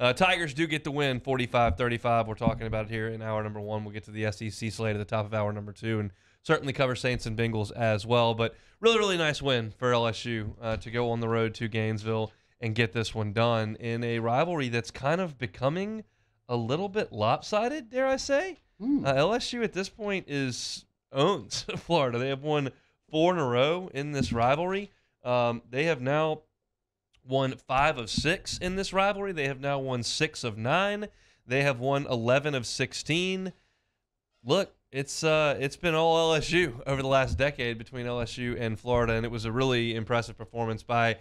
Uh, Tigers do get the win 45 35. We're talking about it here in hour number one. We'll get to the SEC slate at the top of hour number two and certainly cover Saints and Bengals as well. But really, really nice win for LSU uh, to go on the road to Gainesville and get this one done in a rivalry that's kind of becoming a little bit lopsided, dare I say. Hmm. Uh, LSU at this point is owns Florida. They have won four in a row in this rivalry. Um, they have now won five of six in this rivalry. They have now won six of nine. They have won eleven of sixteen. Look, it's uh, it's been all LSU over the last decade between LSU and Florida, and it was a really impressive performance by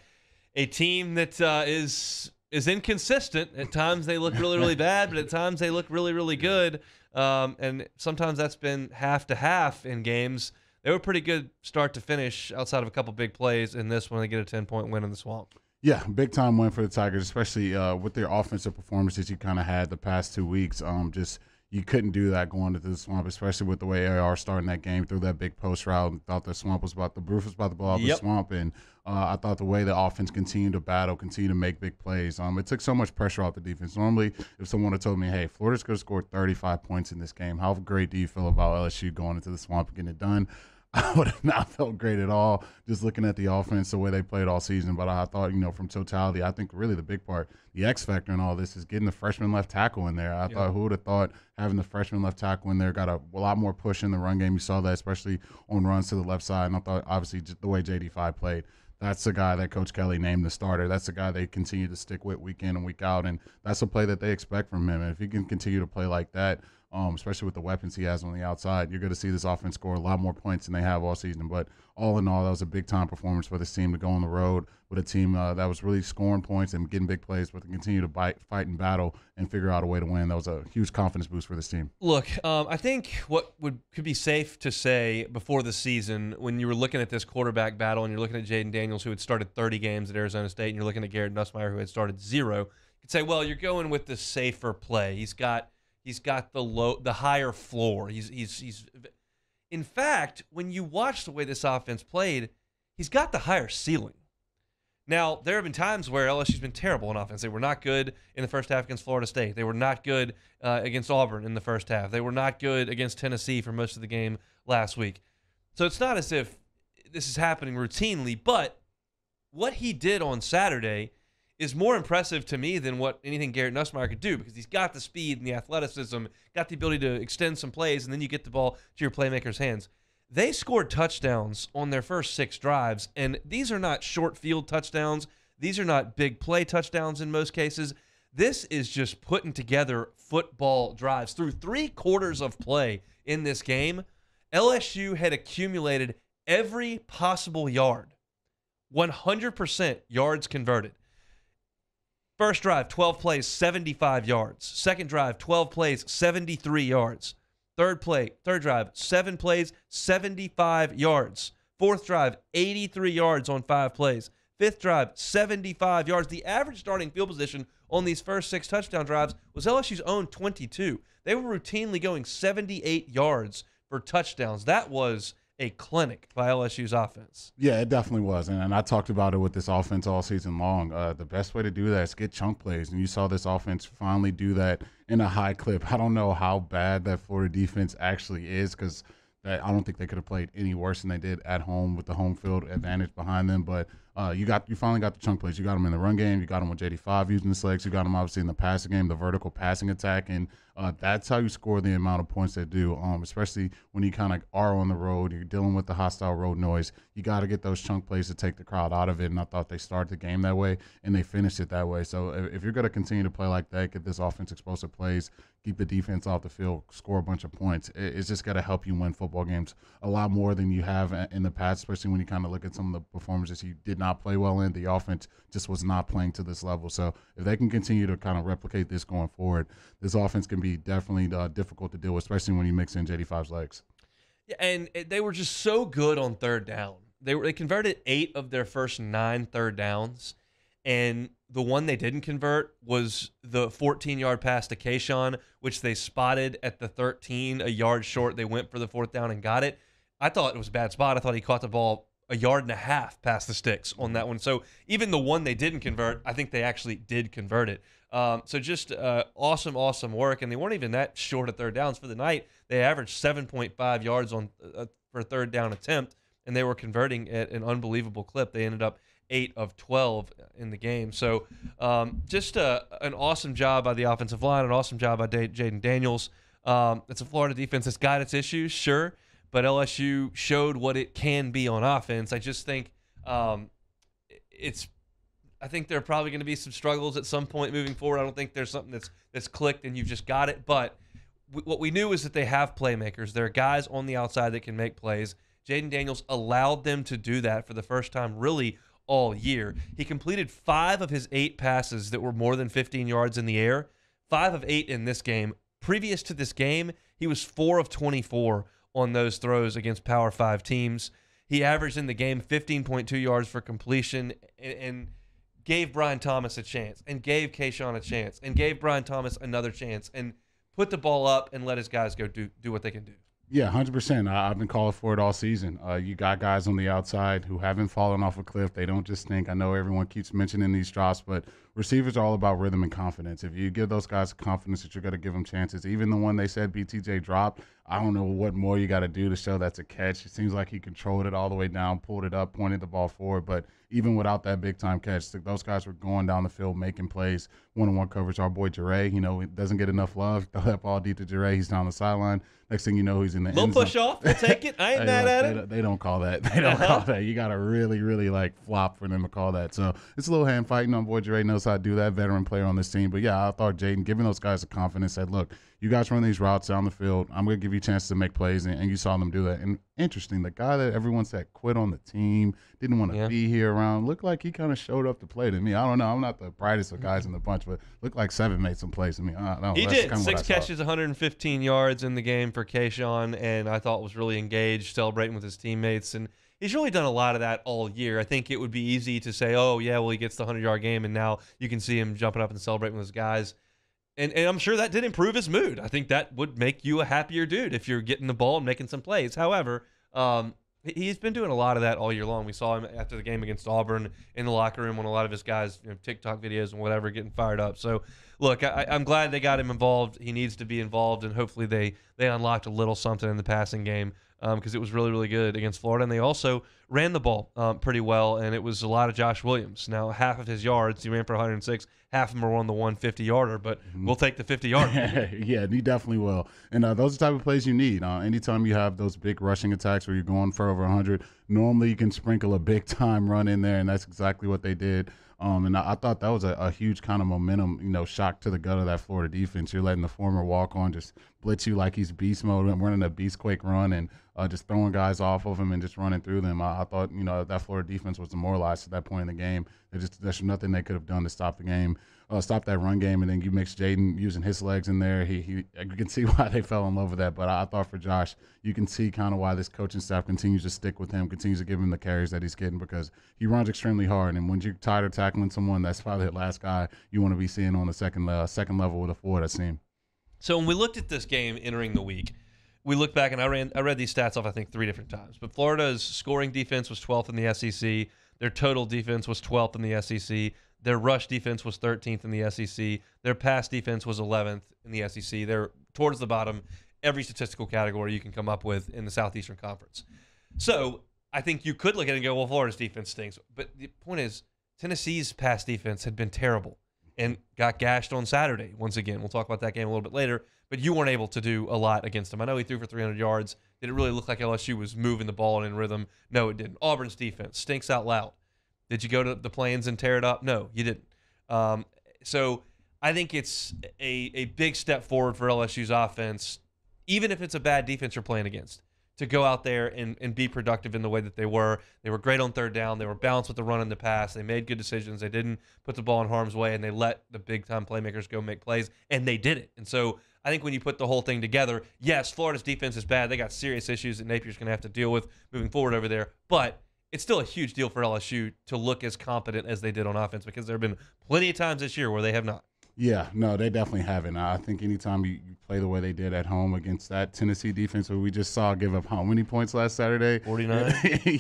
a team that uh, is is inconsistent. At times they look really really bad, but at times they look really really good. Um, and sometimes that's been half to half in games. They were pretty good start to finish, outside of a couple big plays. In this one, they get a ten point win in the swamp. Yeah, big time win for the Tigers, especially uh, with their offensive performances you kind of had the past two weeks. Um, just you couldn't do that going into the swamp, especially with the way AR starting that game through that big post route and thought the swamp was about the roof was about to blow out Yep. the swamp. And uh, I thought the way the offense continued to battle, continued to make big plays. Um, it took so much pressure off the defense. Normally, if someone had told me, "Hey, Florida's going to score 35 points in this game," how great do you feel about LSU going into the swamp and getting it done? I would have not felt great at all just looking at the offense, the way they played all season. But I thought, you know, from totality, I think really the big part, the X factor in all this is getting the freshman left tackle in there. I thought who would have thought having the freshman left tackle in there got a, a lot more push in the run game. You saw that especially on runs to the left side. And I thought obviously the way JD5 played. That's the guy that Coach Kelly named the starter. That's the guy they continue to stick with week in and week out, and that's a play that they expect from him. And if he can continue to play like that, um, especially with the weapons he has on the outside, you're going to see this offense score a lot more points than they have all season. But all in all, that was a big time performance for this team to go on the road with a team uh, that was really scoring points and getting big plays, but to continue to bite, fight, and battle and figure out a way to win. That was a huge confidence boost for this team. Look, um, I think what would could be safe to say before the season, when you were looking at this quarterback battle and you're looking at Jayden Daniels, who had started 30 games at Arizona State, and you're looking at Garrett Nussmeier, who had started zero, you could say, well, you're going with the safer play. He's got he's got the low, the higher floor. He's he's he's. In fact, when you watch the way this offense played, he's got the higher ceiling. Now, there have been times where LSU's been terrible in offense. They were not good in the first half against Florida State. They were not good uh, against Auburn in the first half. They were not good against Tennessee for most of the game last week. So it's not as if this is happening routinely, but what he did on Saturday is more impressive to me than what anything Garrett Nussmeier could do because he's got the speed and the athleticism, got the ability to extend some plays, and then you get the ball to your playmaker's hands. They scored touchdowns on their first six drives, and these are not short field touchdowns. These are not big play touchdowns in most cases. This is just putting together football drives through three quarters of play in this game. LSU had accumulated every possible yard, 100% yards converted. First drive, 12 plays, 75 yards. Second drive, 12 plays, 73 yards. Third play, third drive, seven plays, 75 yards. Fourth drive, 83 yards on five plays. Fifth drive, 75 yards. The average starting field position on these first six touchdown drives was LSU's own 22. They were routinely going 78 yards for touchdowns. That was a clinic by LSU's offense. Yeah, it definitely was, and, and I talked about it with this offense all season long. Uh, the best way to do that is get chunk plays, and you saw this offense finally do that in a high clip. I don't know how bad that Florida defense actually is because I don't think they could have played any worse than they did at home with the home field advantage behind them. But uh, you got you finally got the chunk plays. You got them in the run game. You got them with JD five using his legs. You got them obviously in the passing game, the vertical passing attack, and uh, that's how you score the amount of points they do. Um, especially when you kind of are on the road, you're dealing with the hostile road noise. You got to get those chunk plays to take the crowd out of it. And I thought they started the game that way, and they finished it that way. So if, if you're going to continue to play like that, get this offense explosive plays, keep the defense off the field, score a bunch of points, it, it's just got to help you win football games a lot more than you have in in the past. Especially when you kind of look at some of the performances you did not play well in. The offense just was not playing to this level. So if they can continue to kind of replicate this going forward, this offense can be definitely uh, difficult to deal with, especially when you mix in JD5's legs. Yeah, and they were just so good on third down. They were they converted eight of their first nine third downs, and the one they didn't convert was the 14 yard pass to Kayshon, which they spotted at the 13, a yard short. They went for the fourth down and got it. I thought it was a bad spot. I thought he caught the ball a yard and a half past the sticks on that one. So even the one they didn't convert, I think they actually did convert it. Um, so just uh, awesome, awesome work. And they weren't even that short of third downs for the night. They averaged 7.5 yards on uh, for a third down attempt, and they were converting at an unbelievable clip. They ended up eight of 12 in the game. So um, just uh, an awesome job by the offensive line, an awesome job by Jayden Daniels. Um, it's a Florida defense that's got its issues, sure, but LSU showed what it can be on offense. I just think um, it's. I think there are probably going to be some struggles at some point moving forward. I don't think there's something that's that's clicked and you've just got it. But w- what we knew is that they have playmakers. There are guys on the outside that can make plays. Jayden Daniels allowed them to do that for the first time, really all year. He completed five of his eight passes that were more than 15 yards in the air. Five of eight in this game. Previous to this game, he was four of 24 on those throws against Power Five teams. He averaged in the game 15.2 yards for completion and, and gave Brian Thomas a chance and gave Kayshon a chance and gave Brian Thomas another chance and put the ball up and let his guys go do, do what they can do. Yeah, hundred percent. I've been calling for it all season. Uh, you got guys on the outside who haven't fallen off a cliff. They don't just think. I know everyone keeps mentioning these drops, but receivers are all about rhythm and confidence. If you give those guys confidence that you're going to give them chances, even the one they said BTJ dropped, I don't know what more you got to do to show that's a catch. It seems like he controlled it all the way down, pulled it up, pointed the ball forward. But even without that big time catch, those guys were going down the field making plays, one on one coverage. Our boy Jaray, you know, doesn't get enough love. Throw that ball deep to Jaray. He's down the sideline. Next thing you know, he's in the little end push off. We'll take it. I ain't mad at they it. Don't, they don't call that. They don't uh-huh. call that. You got to really, really like flop for them to call that. So it's a little hand fighting. On boy Jaray knows how to do that. Veteran player on this team. But yeah, I thought Jayden giving those guys the confidence said, look, you guys run these routes down the field. I'm going to give you a chance to make plays, and, and, you saw them do that. And interesting, the guy that everyone said quit on the team, didn't want to yeah. be here around, looked like he kind of showed up to play to me. I don't know. I'm not the brightest of guys in the bunch, but looked like seven made some plays to me. I don't know. He did six catches, 115 yards in the game for Kayshon, and I thought was really engaged, celebrating with his teammates, and he's really done a lot of that all year. I think it would be easy to say, oh yeah, well he gets the 100 yard game, and now you can see him jumping up and celebrating with his guys and, and I'm sure that did improve his mood. I think that would make you a happier dude if you're getting the ball and making some plays. However, um, he's been doing a lot of that all year long. We saw him after the game against Auburn in the locker room when a lot of his guys, you know, TikTok videos and whatever, getting fired up. So, look, I, am glad they got him involved. He needs to be involved, and hopefully they they unlocked a little something in the passing game because um, it was really really good against Florida, and they also ran the ball um, pretty well, and it was a lot of Josh Williams. Now, half of his yards he ran for 106 half of them were on the 150 yarder, but mm-hmm. we'll take the 50 yarder. yeah, he definitely will. And uh, those are the type of plays you need. Uh, anytime you have those big rushing attacks where you're going for over 100, normally you can sprinkle a big time run in there, and that's exactly what they did. Um, and I, I, thought that was a, a, huge kind of momentum, you know, shock to the gut of that Florida defense. You're letting the former walk on just blitz you like he's beast mode and running a beast quake run and uh, just throwing guys off of him and just running through them. I, I, thought, you know, that Florida defense was demoralized at that point in the game. There just there's nothing they could have done to stop the game uh, stop that run game, and then you mix Jayden using his legs in there. He, he, you can see why they fell in love with that. But I, I thought for Josh, you can see kind of why this coaching staff continues to stick with him, continues to give him the carries that he's getting because he runs extremely hard. And when you're tired of tackling someone, that's probably the last guy you want to be seeing on the second uh, second level with a forward team. So when we looked at this game entering the week, we look back and I ran I read these stats off I think three different times. But Florida's scoring defense was 12th in the SEC. Their total defense was 12th in the SEC. Their rush defense was 13th in the SEC. Their pass defense was 11th in the SEC. They're towards the bottom every statistical category you can come up with in the Southeastern Conference. So I think you could look at it and go, well, Florida's defense stinks. But the point is, Tennessee's pass defense had been terrible and got gashed on Saturday once again. We'll talk about that game a little bit later. But you weren't able to do a lot against him. I know he threw for 300 yards. Did it really look like LSU was moving the ball in rhythm? No, it didn't. Auburn's defense stinks out loud. Did you go to the plains and tear it up? No, you didn't. Um, so I think it's a, a big step forward for LSU's offense, even if it's a bad defense you're playing against, to go out there and, and be productive in the way that they were. They were great on third down. They were balanced with the run and the pass. They made good decisions. They didn't put the ball in harm's way, and they let the big time playmakers go make plays, and they did it. And so I think when you put the whole thing together, yes, Florida's defense is bad. They got serious issues that Napier's going to have to deal with moving forward over there, but – it's still a huge deal for LSU to look as competent as they did on offense because there have been plenty of times this year where they have not. Yeah, no, they definitely haven't. I think anytime you, you play the way they did at home against that Tennessee defense, where we just saw give up how many points last Saturday? 49.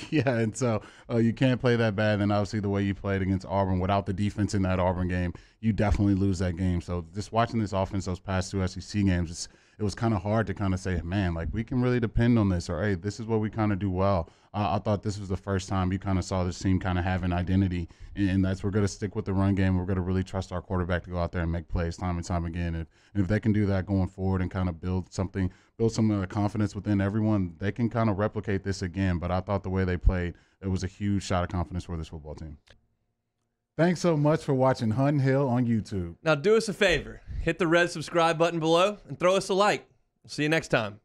yeah, and so uh, you can't play that bad. And obviously, the way you played against Auburn without the defense in that Auburn game, you definitely lose that game. So just watching this offense those past two SEC games, it was kind of hard to kind of say, man, like we can really depend on this, or hey, this is what we kind of do well. Uh, I thought this was the first time you kind of saw this team kind of have an identity, and, and that's we're going to stick with the run game. We're going to really trust our quarterback to go out there and make plays time and time again. And, and if they can do that going forward and kind of build something, build some uh, confidence within everyone, they can kind of replicate this again. But I thought the way they played, it was a huge shot of confidence for this football team. Thanks so much for watching Hunt Hill on YouTube. Now, do us a favor hit the red subscribe button below and throw us a like. See you next time.